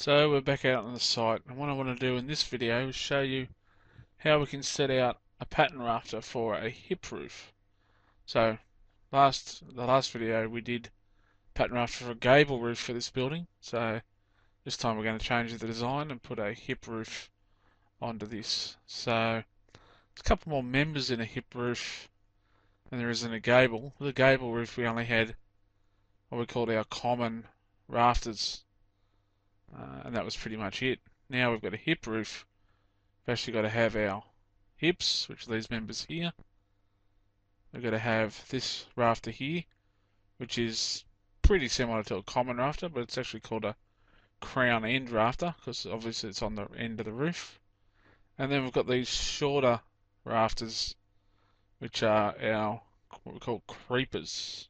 So we're back out on the site and what I want to do in this video is show you how we can set out a pattern rafter for a hip roof. So last the last video we did pattern rafter for a gable roof for this building so this time we're going to change the design and put a hip roof onto this. So there's a couple more members in a hip roof than there is in a gable. With a gable roof we only had what we called our common rafters uh, and that was pretty much it. Now we've got a hip roof. We've actually got to have our hips, which are these members here. We've got to have this rafter here, which is pretty similar to a common rafter, but it's actually called a crown end rafter, because obviously it's on the end of the roof. And then we've got these shorter rafters, which are our what we call creepers.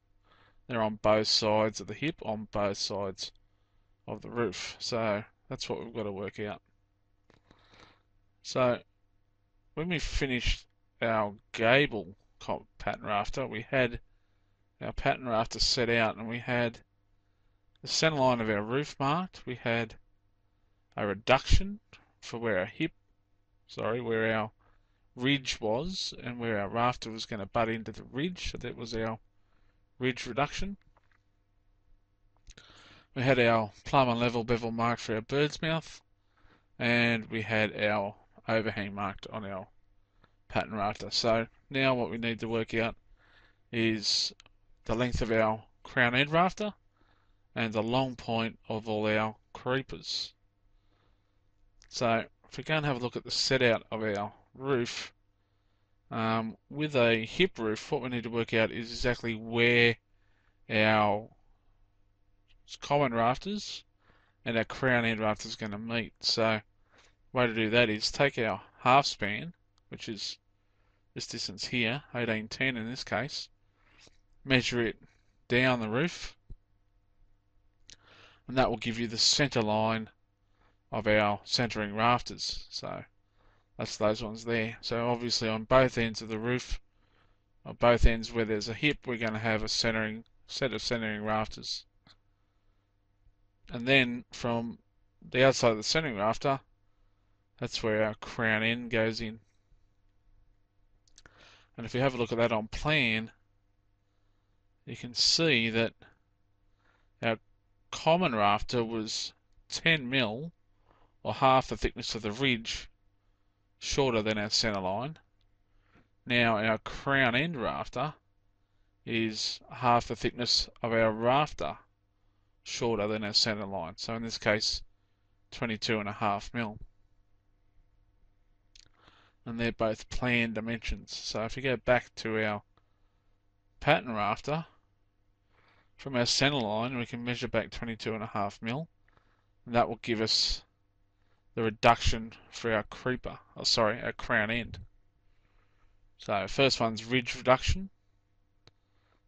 They're on both sides of the hip, on both sides of the roof. So that's what we've got to work out. So when we finished our gable pattern rafter, we had our pattern rafter set out and we had the center line of our roof marked. We had a reduction for where our hip, sorry, where our ridge was and where our rafter was going to butt into the ridge. So that was our ridge reduction. We had our plumb and level bevel marked for our bird's mouth, and we had our overhang marked on our pattern rafter. So now what we need to work out is the length of our crown end rafter and the long point of all our creepers. So if we go and have a look at the set out of our roof, um, with a hip roof, what we need to work out is exactly where our common rafters and our crown end rafters going to meet. So way to do that is take our half span, which is this distance here, 1810 in this case, measure it down the roof, and that will give you the center line of our centering rafters. So that's those ones there. So obviously on both ends of the roof, on both ends where there's a hip, we're going to have a centering set of centering rafters. And then from the outside of the centering rafter, that's where our crown end goes in. And if you have a look at that on plan, you can see that our common rafter was 10 mil, or half the thickness of the ridge, shorter than our center line. Now our crown end rafter is half the thickness of our rafter, shorter than our center line. So in this case, 22 and a half mil. And they're both plan dimensions. So if you go back to our pattern rafter, from our center line, we can measure back 22 and a half mil. And that will give us the reduction for our creeper, oh sorry, our crown end. So first one's ridge reduction.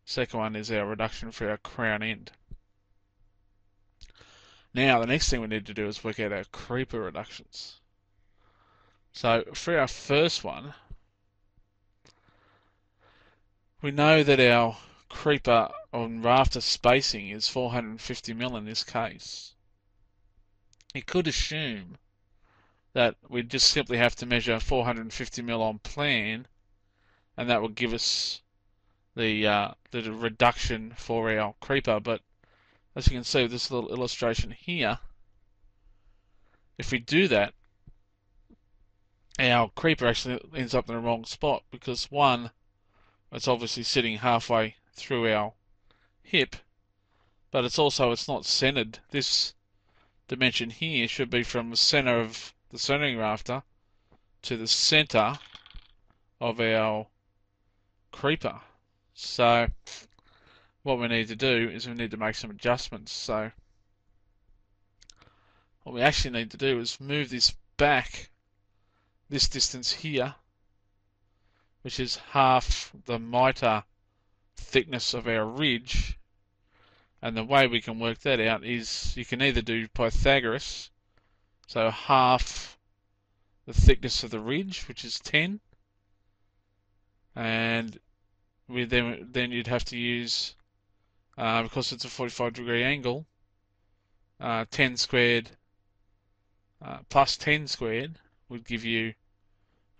Second one is our reduction for our crown end. Now the next thing we need to do is work out our creeper reductions. So for our first one, we know that our creeper on rafter spacing is 450 mil in this case. You could assume that we just simply have to measure 450 mil on plan and that will give us the uh, the reduction for our creeper but as you can see with this little illustration here, if we do that, our creeper actually ends up in the wrong spot because one, it's obviously sitting halfway through our hip, but it's also it's not centered. This dimension here should be from the center of the centering rafter to the center of our creeper. So what we need to do is we need to make some adjustments. So what we actually need to do is move this back this distance here, which is half the mitre thickness of our ridge. And the way we can work that out is you can either do Pythagoras, so half the thickness of the ridge, which is 10, and we then then you'd have to use uh, because it's a 45 degree angle, uh, 10 squared uh, plus 10 squared would give you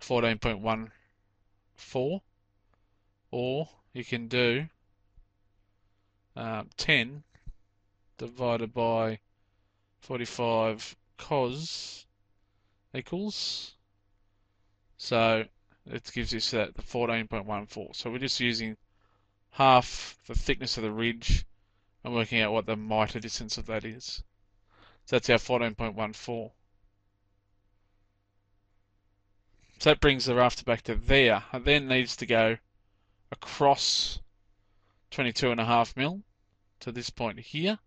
14.14 or you can do um, 10 divided by 45 cos equals. So it gives us that the 14.14 so we're just using half the thickness of the ridge and working out what the mitre distance of that is. So that's our 14.14 so that brings the rafter back to there. It then needs to go across 22 and a half mil to this point here.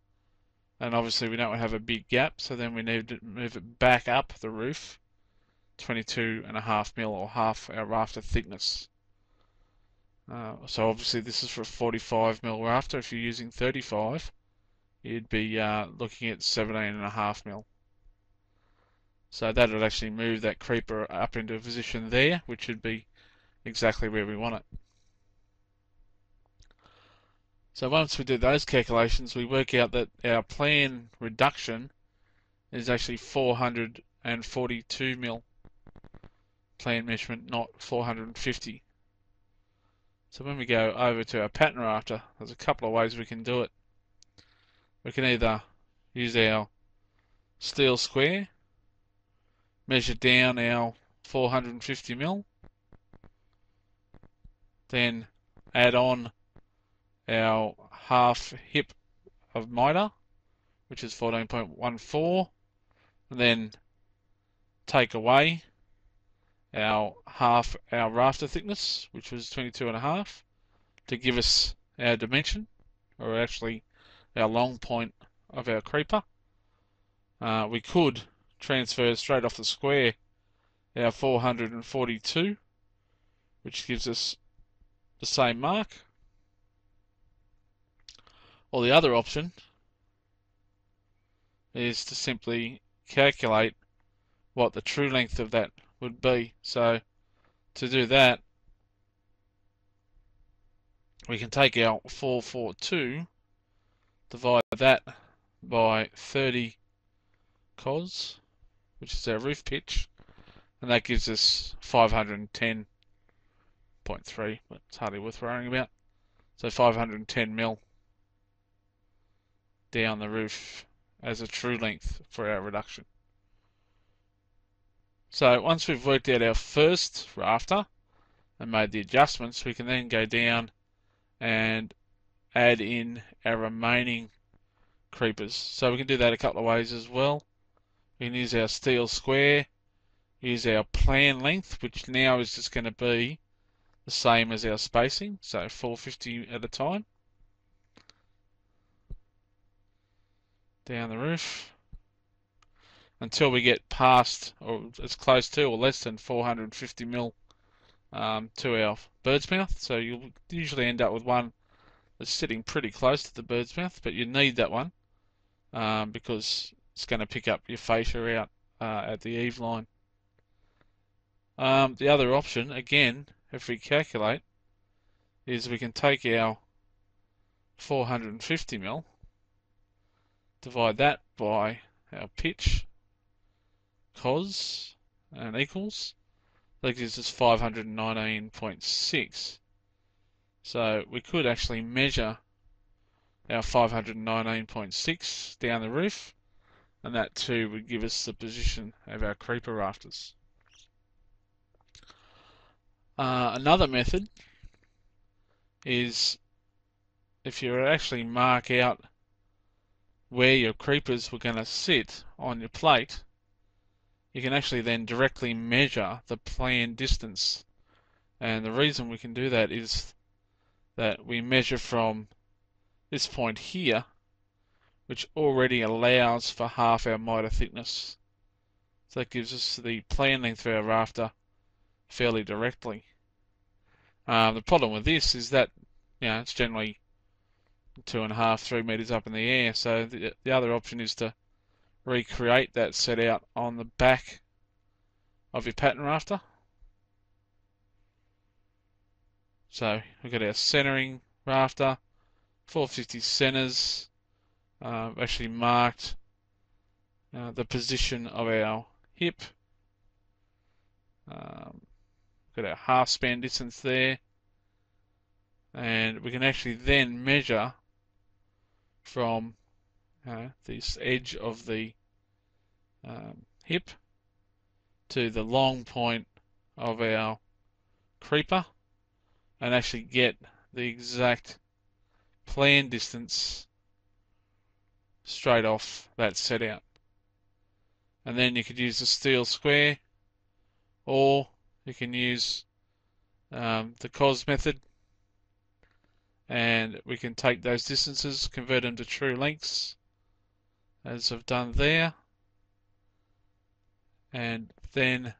And obviously we don't have a big gap so then we need to move it back up the roof 22 and a half mil or half our rafter thickness uh, so obviously this is for a 45 mil rafter. If you're using 35 you'd be uh, looking at 17 and a half mil. So that would actually move that creeper up into a position there which would be exactly where we want it. So once we do those calculations, we work out that our plan reduction is actually 442 mil plan measurement, not 450. So when we go over to our pattern rafter, there's a couple of ways we can do it. We can either use our steel square, measure down our 450 mil, then add on our half hip of mitre, which is 14.14, and then take away our half our rafter thickness, which was 22 and a half, to give us our dimension, or actually our long point of our creeper. Uh, we could transfer straight off the square our 442, which gives us the same mark, or the other option is to simply calculate what the true length of that would be. So to do that, we can take our 442, divide that by 30 cos, which is our roof pitch, and that gives us 510.3, but it's hardly worth worrying about. So 510 mil down the roof as a true length for our reduction. So once we've worked out our first rafter and made the adjustments, we can then go down and add in our remaining creepers. So we can do that a couple of ways as well. We can use our steel square, use our plan length, which now is just going to be the same as our spacing, so 450 at a time. down the roof until we get past or as close to or less than 450 mil um, to our bird's mouth. So you'll usually end up with one that's sitting pretty close to the bird's mouth, but you need that one um, because it's going to pick up your fascia out uh, at the eave line. Um, the other option, again, if we calculate, is we can take our 450 mil divide that by our pitch cos and equals that gives us 519.6 so we could actually measure our 519.6 down the roof and that too would give us the position of our creeper rafters. Uh, another method is if you actually mark out where your creepers were going to sit on your plate, you can actually then directly measure the planned distance. And the reason we can do that is that we measure from this point here, which already allows for half our mitre thickness. So that gives us the plan length for our rafter fairly directly. Um, the problem with this is that you know, it's generally two and a half, three meters up in the air. So the, the other option is to recreate that set out on the back of your pattern rafter. So we've got our centering rafter, 450 centers, uh, actually marked uh, the position of our hip. Um, got our half span distance there. And we can actually then measure from uh, this edge of the um, hip to the long point of our creeper and actually get the exact plan distance straight off that set out. And then you could use the steel square or you can use um, the cos method and we can take those distances, convert them to true lengths as I've done there and then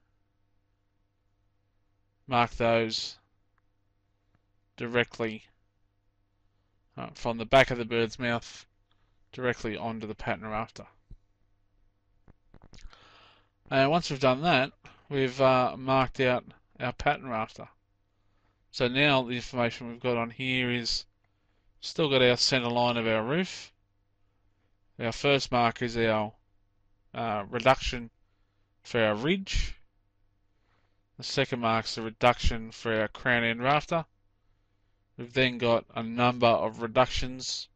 mark those directly uh, from the back of the bird's mouth directly onto the pattern rafter. And once we've done that, we've uh, marked out our pattern rafter. So now the information we've got on here is still got our center line of our roof. Our first mark is our uh, reduction for our ridge. The second marks the reduction for our crown end rafter. We've then got a number of reductions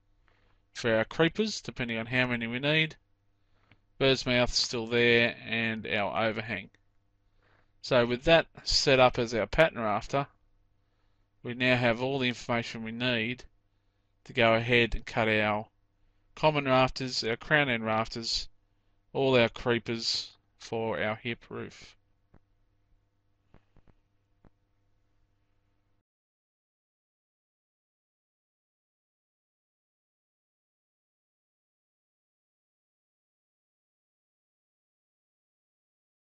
for our creepers, depending on how many we need. Bird's mouth still there, and our overhang. So with that set up as our pattern rafter, we now have all the information we need to go ahead and cut our common rafters, our crown end rafters, all our creepers, for our hip roof.